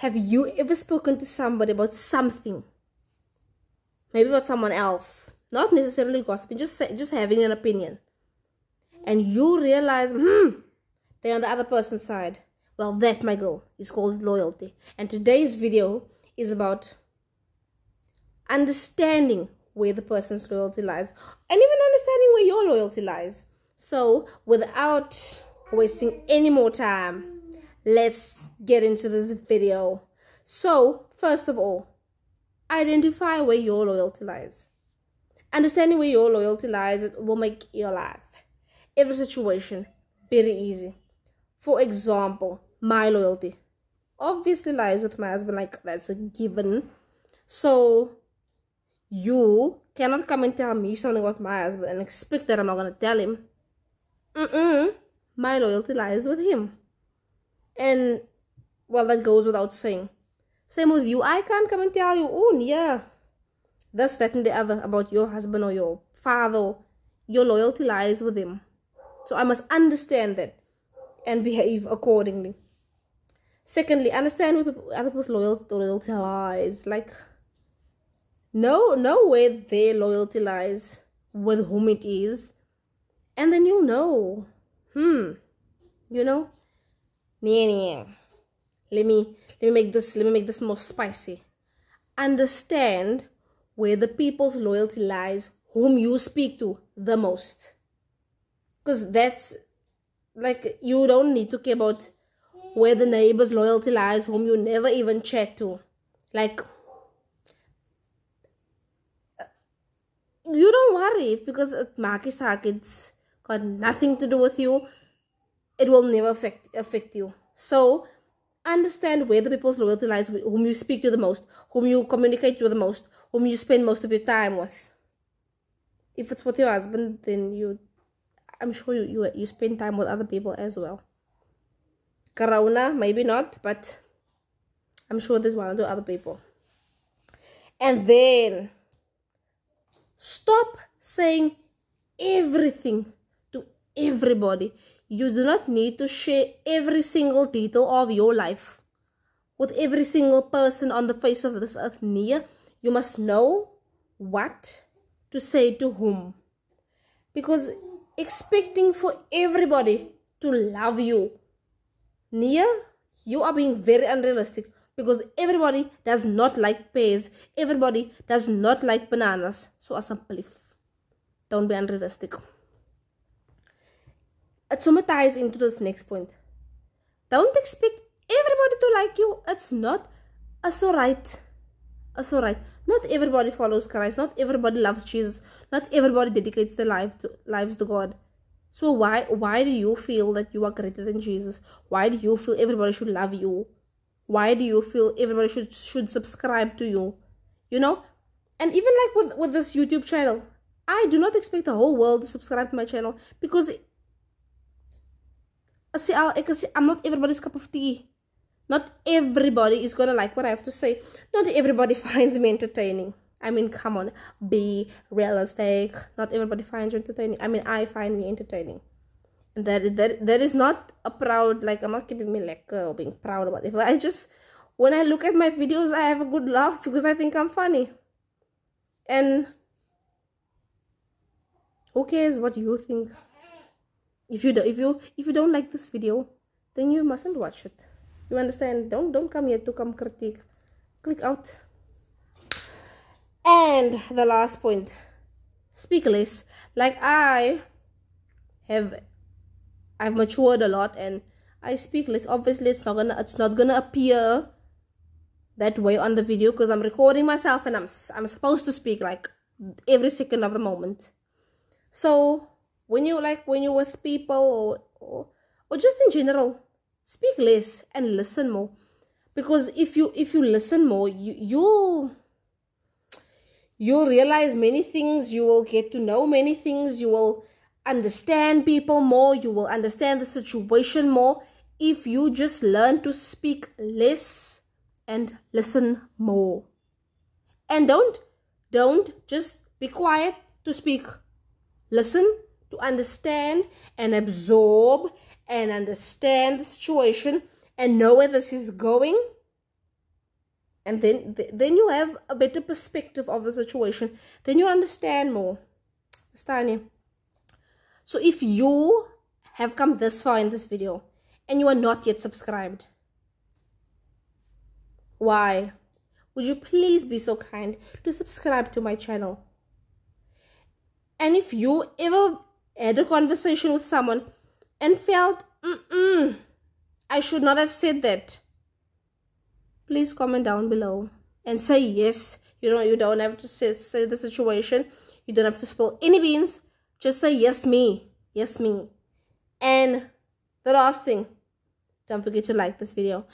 have you ever spoken to somebody about something? Maybe about someone else. Not necessarily gossiping just just having an opinion. And you realize hmm they're on the other person's side. Well that my girl is called loyalty. And today's video is about understanding where the person's loyalty lies and even understanding where your loyalty lies. So without wasting any more time let's get into this video. So first of all identify where your loyalty lies. Understanding where your loyalty lies will make your life every situation very easy. For example my loyalty obviously lies with my husband like that's a given. So you cannot come and tell me something about my husband and expect that i'm not going to tell him. Mm-mm. my loyalty lies with him and well that goes without saying. Same with you. I can't come and tell you oh yeah this that and the other about your husband or your father. Your loyalty lies with him. So i must understand that and behave accordingly. Secondly understand where people, other people's loyalty, loyalty lies. Like no, know where their loyalty lies with whom it is. And then you know. Hmm. You know let me let me make this let me make this more spicy. Understand where the people's loyalty lies whom you speak to the most. Because that's like you don't need to care about where the neighbor's loyalty lies whom you never even chat to. Like you don't worry because Maki it's got nothing to do with you it will never affect affect you. So understand where the people's loyalty lies whom you speak to the most whom you communicate with the most whom you spend most of your time with. If it's with your husband then you i'm sure you you, you spend time with other people as well. Corona, maybe not but i'm sure there's one or two other people. And then stop saying everything to everybody. You do not need to share every single detail of your life with every single person on the face of this earth near. You must know what to say to whom. Because expecting for everybody to love you near you are being very unrealistic because everybody does not like pears. Everybody does not like bananas. So as simply don't be unrealistic it so ties into this next point don't expect everybody to like you it's not it's alright it's alright not everybody follows Christ. Not everybody loves Jesus. Not everybody dedicates their life to, lives to God. So why why do you feel that you are greater than Jesus? Why do you feel everybody should love you? Why do you feel everybody should should subscribe to you? You know? And even like with, with this YouTube channel, I do not expect the whole world to subscribe to my channel because see, I'm not everybody's cup of tea. Not everybody is gonna like what I have to say. Not everybody finds me entertaining. I mean, come on, be realistic. Not everybody finds you entertaining. I mean, I find me entertaining. And that that that is not a proud like I'm not keeping me like or being proud about it. I just when I look at my videos, I have a good laugh because I think I'm funny. And who cares what you think? If you do, if you if you don't like this video, then you mustn't watch it. You understand? Don't don't come here to come critique. Click out. And the last point. Speak less. Like i have i've matured a lot and i speak less. Obviously it's not gonna it's not gonna appear that way on the video because i'm recording myself and i'm i'm supposed to speak like every second of the moment. So when you like when you're with people or or, or just in general speak less and listen more. Because if you if you listen more you you'll you'll realize many things you will get to know many things you will understand people more you will understand the situation more if you just learn to speak less and listen more. And don't don't just be quiet to speak. Listen to understand and absorb and understand the situation and know where this is going. And then then you have a better perspective of the situation. Then you understand more. Stani. so if you have come this far in this video and you are not yet subscribed why? Would you please be so kind to subscribe to my channel? And if you ever had a conversation with someone and felt mm-mm, i should not have said that. Please comment down below and say yes. You don't you don't have to say, say the situation. You don't have to spill any beans. Just say yes me. Yes me. And the last thing don't forget to like this video